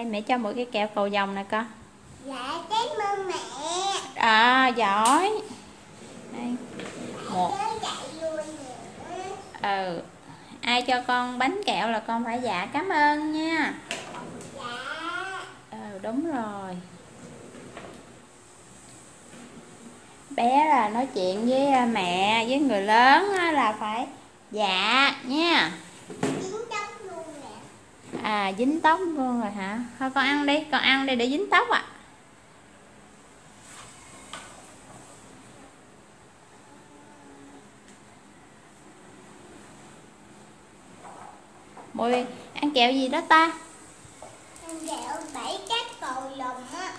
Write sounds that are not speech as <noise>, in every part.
đây mẹ cho một cái kẹo cầu vồng nè con. Dạ cảm ơn mẹ. À giỏi. Đây. Một. Ừ. Ai cho con bánh kẹo là con phải dạ cảm ơn nha. Dạ. Ừ đúng rồi. Bé là nói chuyện với à, mẹ với người lớn á là phải dạ nha Dính tóc luôn nè à dính tóc luôn rồi hả? Thôi con ăn đi con ăn đi để dính tóc ạ. À. mùi ăn kẹo gì đó ta? Em kẹo bảy các cầu lồng á.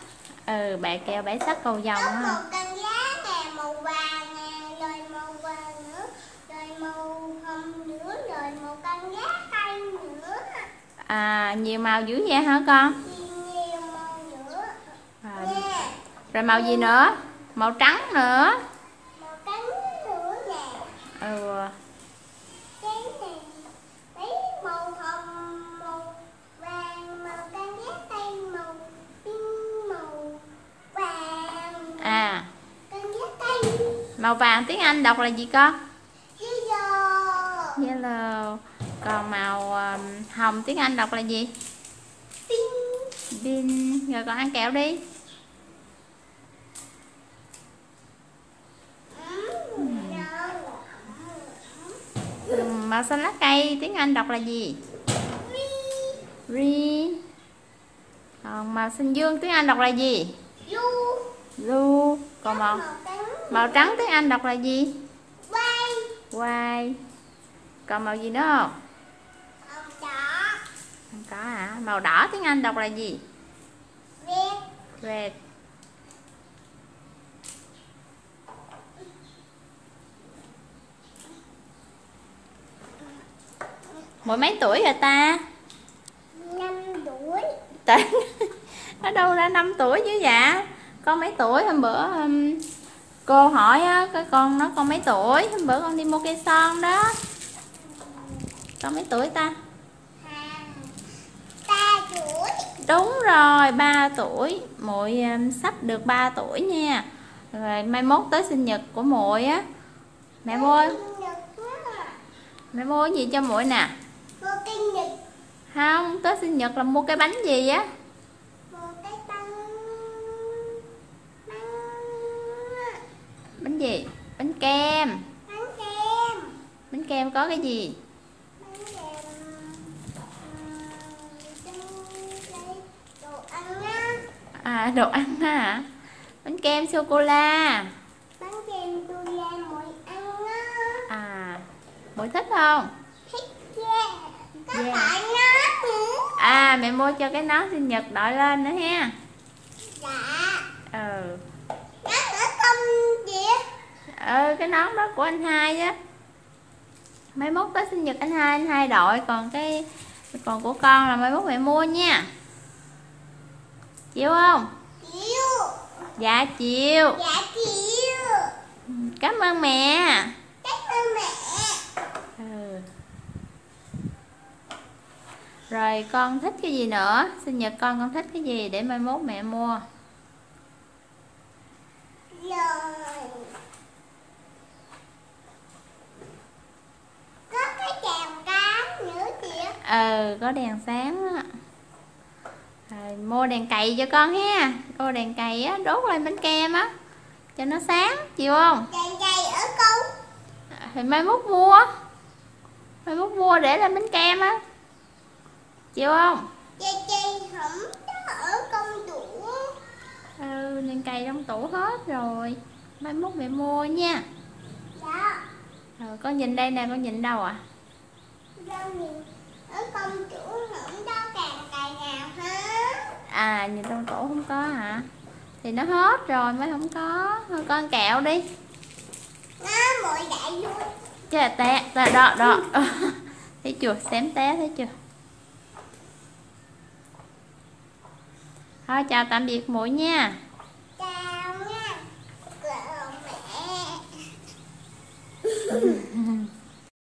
Ừ bẹ kẹo bảy sắc cầu vồng ha màu căng giá nè, màu vàng nè, rồi màu vàng nữa Rồi màu hồng nữa, rồi màu căng giá tay nữa à nhiều màu dữ vậy hả con? À, rồi màu gì nữa? Màu trắng nữa. Ừ. À. Màu vàng tiếng anh đọc là gì con? Yellow, yellow còn màu um, hồng tiếng anh đọc là gì? Pin rồi con ăn kẹo đi. Ừ, màu xanh lá cây tiếng anh đọc là gì? Ri. Còn màu xanh dương tiếng anh đọc là gì? Blue còn màu màu trắng, tiếng anh đọc là gì? White, white còn màu gì nữa không màu đỏ, không có hả màu đỏ tiếng anh đọc là gì? Red, red. Mỗi mấy tuổi rồi ta? Năm tuổi, Trời, ở <laughs> đâu ra 5 tuổi chứ dạ con mấy tuổi? Hôm bữa um, cô hỏi á cái con nó con mấy tuổi? Hôm bữa con đi mua cây son đó. Con mấy tuổi ta hai, ba tuổi, đúng rồi 3 tuổi. Muội um, sắp được 3 tuổi nha. Rồi mai mốt tới sinh nhật của muội á. Mẹ mua mẹ mua cái gì cho muội nè? Mua kinh nhật không tới sinh nhật là mua cái bánh gì á? Cái bánh bánh gì? Bánh kem. Bánh kem. Bánh kem có cái gì bánh kem ừm, đồ ăn á à đồ ăn hả bánh kem sô cô la. Bánh kem tôi làm mỗi ăn á. À muội thích không? Thích yeah. Có Yeah. phải nó nữa? À mẹ mua cho cái nón sinh nhật đội lên nữa ha. Dạ. Ừ. Nó ở công gì? Ừ cái nón đó của anh hai á. Mai mốt tới sinh nhật anh hai anh hai đội còn cái còn của con là mai mốt mẹ mua nha chịu không? Chịu. Dạ chịu. Dạ chịu. Cảm ơn mẹ. Cảm ơn mẹ. Ừ. rồi con thích cái gì nữa? Sinh nhật con con thích cái gì để mai mốt mẹ mua? Rồi. Có cái chàm cám nữa chị. Ừ có đèn sáng rồi mua đèn cày cho con ha. Mua đèn cày á đốt lên bánh kem á cho nó sáng chịu không? Đèn dây ở câu thì mai mốt mua. Mai mốt mua để lên bánh kem á. Chịu không? Dây dây không ở công chủ ừ đèn cày trong tủ hết rồi. Mai mốt mẹ mua nha. Dạ. Rồi con nhìn đây nè con nhìn đâu à Đâu nhìn Ở công chủ không có càng cài nào à nhìn trong tủ không có hả? Thì nó hết rồi mới không có. Thôi con kẹo đi. Trời té, té đó đó thấy chưa? Xém té thấy chưa? Thôi chào tạm biệt muội nha. Chào nha. Mẹ <laughs>